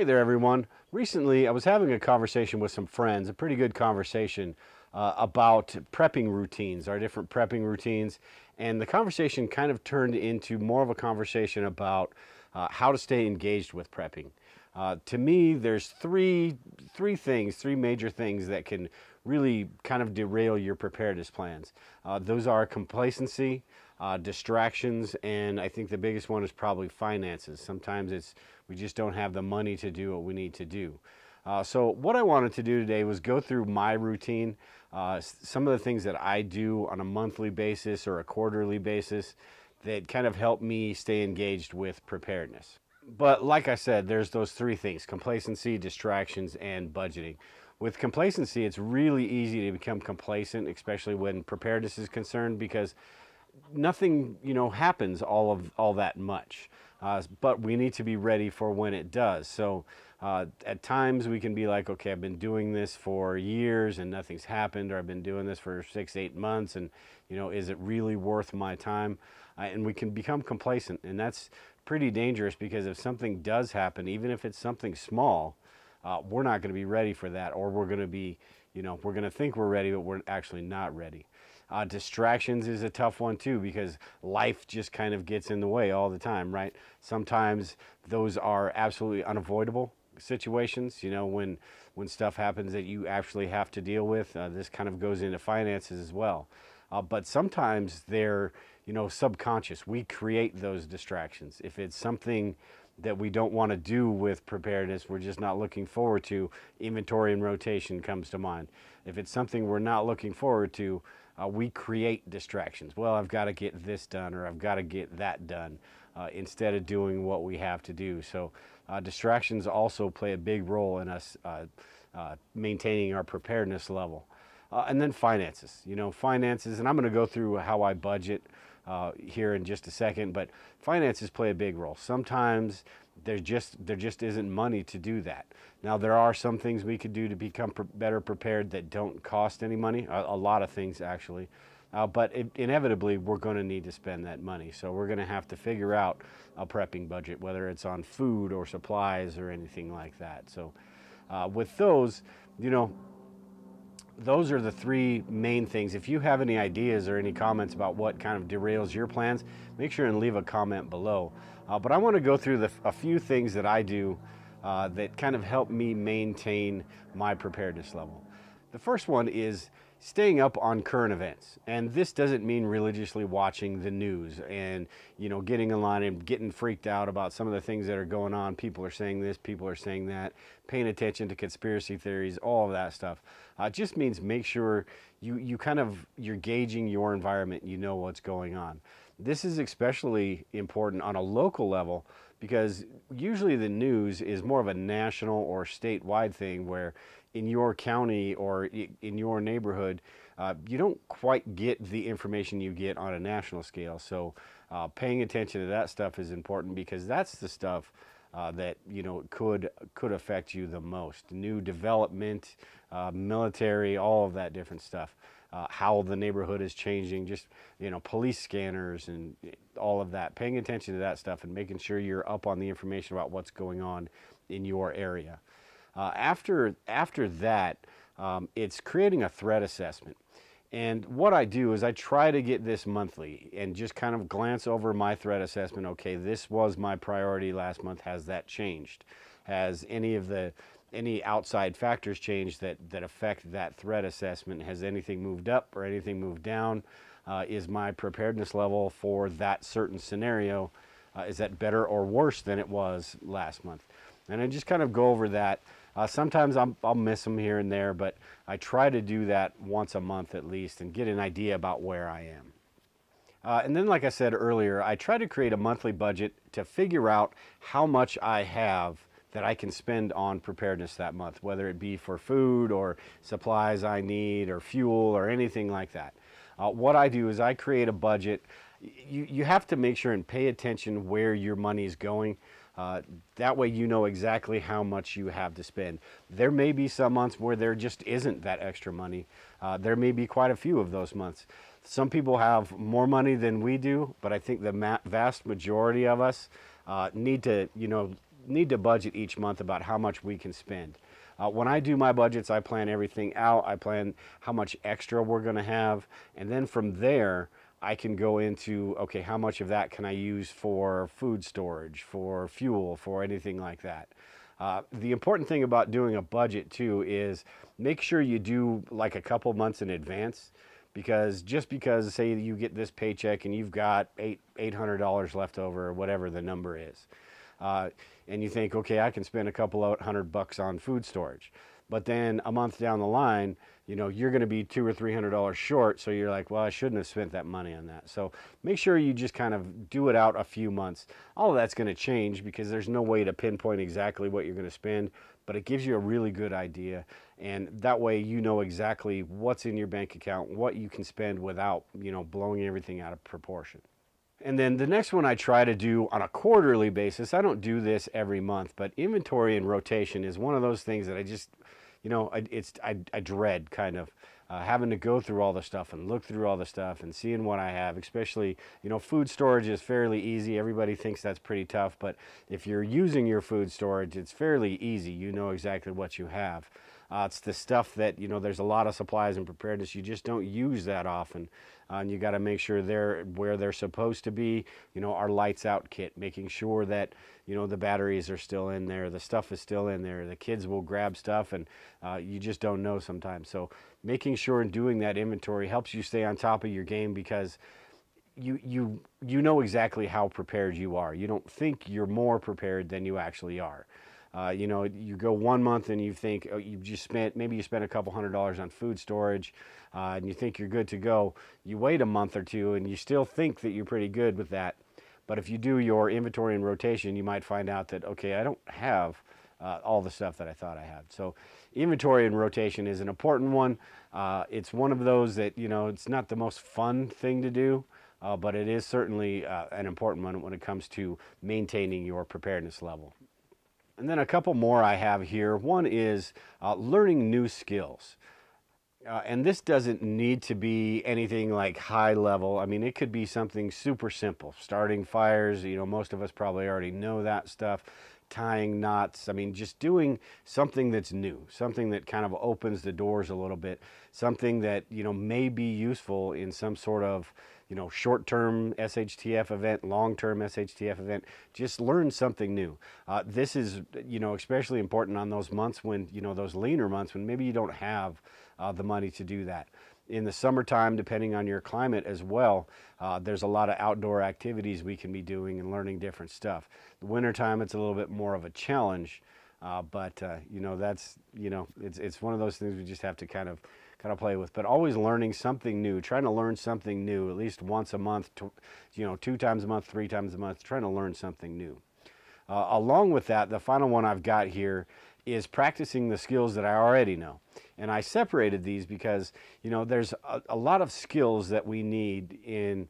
Hey there, everyone. Recently, I was having a conversation with some friends, a pretty good conversation uh, about prepping routines, our different prepping routines. And the conversation kind of turned into more of a conversation about uh, how to stay engaged with prepping. Uh, to me, there's three, three things, three major things that can really kind of derail your preparedness plans. Uh, those are complacency, uh, distractions, and I think the biggest one is probably finances. Sometimes it's we just don't have the money to do what we need to do. Uh, so what I wanted to do today was go through my routine, uh, some of the things that I do on a monthly basis or a quarterly basis that kind of help me stay engaged with preparedness. But like I said, there's those three things, complacency, distractions, and budgeting. With complacency, it's really easy to become complacent, especially when preparedness is concerned, because nothing you know happens all of all that much uh, but we need to be ready for when it does. So uh, at times we can be like okay i've been doing this for years and nothing's happened or i've been doing this for six eight months and you know is it really worth my time? Uh, and we can become complacent and that's pretty dangerous because if something does happen even if it's something small uh, we're not going to be ready for that or we're going to be you know we're going to think we're ready but we're actually not ready uh, distractions is a tough one too because life just kind of gets in the way all the time, right? Sometimes those are absolutely unavoidable situations. You know, when when stuff happens that you actually have to deal with. Uh, this kind of goes into finances as well. Uh, but sometimes they're you know subconscious. We create those distractions. If it's something that we don't want to do with preparedness, we're just not looking forward to, inventory and rotation comes to mind. If it's something we're not looking forward to, uh, we create distractions. Well, I've got to get this done or I've got to get that done uh, instead of doing what we have to do. So uh, distractions also play a big role in us uh, uh, maintaining our preparedness level. Uh, and then finances, you know, finances, and I'm going to go through how I budget here in just a second, but finances play a big role. Sometimes there just there just isn't money to do that. Now there are some things we could do to become pre better prepared that don't cost any money. A, a lot of things actually, uh, but it, inevitably we're going to need to spend that money. So we're going to have to figure out a prepping budget, whether it's on food or supplies or anything like that. So uh, with those, you know, those are the three main things. If you have any ideas or any comments about what kind of derails your plans, make sure and leave a comment below. Uh, but I want to go through the, a few things that I do uh, that kind of help me maintain my preparedness level. The first one is staying up on current events. And this doesn't mean religiously watching the news and, you know, getting online and getting freaked out about some of the things that are going on. People are saying this, people are saying that, paying attention to conspiracy theories, all of that stuff. Uh, just means make sure you, you kind of, you're gauging your environment, you know what's going on. This is especially important on a local level because usually the news is more of a national or statewide thing where in your county or in your neighborhood, uh, you don't quite get the information you get on a national scale. So uh, paying attention to that stuff is important because that's the stuff uh, that you know could could affect you the most. New development, uh, military, all of that different stuff. Uh, how the neighborhood is changing, just you know, police scanners and all of that. Paying attention to that stuff and making sure you're up on the information about what's going on in your area. Uh, after, after that, um, it's creating a threat assessment. And what I do is I try to get this monthly and just kind of glance over my threat assessment. Okay, this was my priority last month. Has that changed? Has any of the any outside factors change that, that affect that threat assessment? Has anything moved up or anything moved down? Uh, is my preparedness level for that certain scenario, uh, is that better or worse than it was last month? And I just kind of go over that uh, sometimes i will miss them here and there, but I try to do that once a month at least and get an idea about where I am. Uh, and then, like I said earlier, I try to create a monthly budget to figure out how much I have that I can spend on preparedness that month, whether it be for food or supplies I need or fuel or anything like that. Uh, what I do is I create a budget. You, you have to make sure and pay attention where your money is going. Uh, that way you know exactly how much you have to spend. There may be some months where there just isn't that extra money. Uh, there may be quite a few of those months. Some people have more money than we do, but I think the vast majority of us uh, need to, you know, need to budget each month about how much we can spend. Uh, when I do my budgets, I plan everything out. I plan how much extra we're going to have. And then from there, I can go into, okay, how much of that can I use for food storage, for fuel, for anything like that. Uh, the important thing about doing a budget too is make sure you do like a couple months in advance because just because say you get this paycheck and you've got eight eight hundred dollars left over or whatever the number is, uh, and you think okay I can spend a couple of hundred bucks on food storage, but then a month down the line you know you're going to be two or three hundred dollars short. So you're like well i shouldn't have spent that money on that. So make sure you just kind of do it out a few months. All of that's going to change because there's no way to pinpoint exactly what you're going to spend but it gives you a really good idea. And that way you know exactly what's in your bank account what you can spend without you know blowing everything out of proportion and then the next one I try to do on a quarterly basis. I don't do this every month, but inventory and rotation is one of those things that I just you know, I, it's I, I dread kind of uh, having to go through all the stuff and look through all the stuff and seeing what I have. Especially, you know, food storage is fairly easy. Everybody thinks that's pretty tough, but if you're using your food storage, it's fairly easy. You know exactly what you have. Uh, it's the stuff that, you know, there's a lot of supplies and preparedness you just don't use that often. Uh, and you got to make sure they're where they're supposed to be. You know, our lights out kit, making sure that, you know, the batteries are still in there, the stuff is still in there. The kids will grab stuff and uh, you just don't know sometimes. So making sure and doing that inventory helps you stay on top of your game because you you you know exactly how prepared you are. You don't think you're more prepared than you actually are. Uh, you know, you go one month and you think oh, you just spent maybe you spent a couple hundred dollars on food storage, uh, and you think you're good to go. You wait a month or two and you still think that you're pretty good with that. But if you do your inventory and rotation, you might find out that okay, I don't have uh, all the stuff that I thought I had. So inventory and rotation is an important one. Uh, it's one of those that you know it's not the most fun thing to do. Uh, but it is certainly uh, an important one when it comes to maintaining your preparedness level. And then a couple more I have here. One is uh, learning new skills. Uh, and this doesn't need to be anything like high level. I mean, it could be something super simple. Starting fires, you know, most of us probably already know that stuff. Tying knots. I mean, just doing something that's new, something that kind of opens the doors a little bit, something that, you know, may be useful in some sort of you know, short-term SHTF event, long-term SHTF event. Just learn something new. Uh, this is, you know, especially important on those months when, you know, those leaner months when maybe you don't have uh, the money to do that. In the summertime, depending on your climate as well, uh, there's a lot of outdoor activities we can be doing and learning different stuff. The wintertime, it's a little bit more of a challenge. Uh, but uh, you know that's you know it's it's one of those things we just have to kind of kind of play with. But always learning something new, trying to learn something new at least once a month, you know, two times a month, three times a month, trying to learn something new. Uh, along with that, the final one I've got here is practicing the skills that I already know. And I separated these because, you know, there's a, a lot of skills that we need in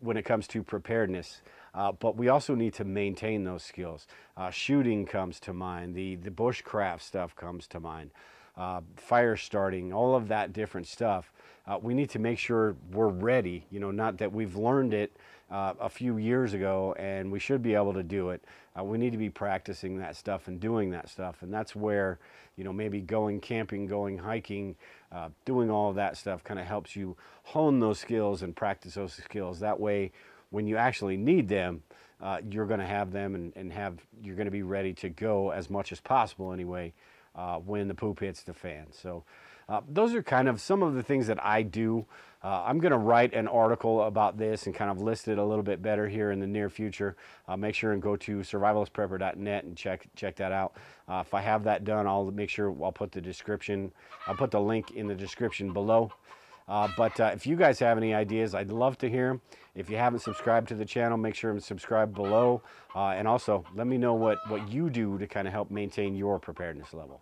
when it comes to preparedness. Uh, but we also need to maintain those skills. Uh, shooting comes to mind. The, the bushcraft stuff comes to mind uh, fire starting, all of that different stuff. Uh, we need to make sure we're ready, you know, not that we've learned it uh, a few years ago and we should be able to do it. Uh, we need to be practicing that stuff and doing that stuff. And that's where, you know, maybe going camping, going hiking, uh, doing all of that stuff kind of helps you hone those skills and practice those skills. That way, when you actually need them, uh, you're going to have them and, and have, you're going to be ready to go as much as possible anyway uh, when the poop hits the fan. So uh, those are kind of some of the things that I do. Uh, I'm going to write an article about this and kind of list it a little bit better here in the near future. Uh, make sure and go to survivalistprepper.net and check check that out. Uh, if I have that done, I'll make sure I'll put the description. I'll put the link in the description below. Uh, but uh, if you guys have any ideas, I'd love to hear them. If you haven't subscribed to the channel, make sure and subscribe below. Uh, and also, let me know what, what you do to kind of help maintain your preparedness level.